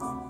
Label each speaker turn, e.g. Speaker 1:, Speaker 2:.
Speaker 1: Christ.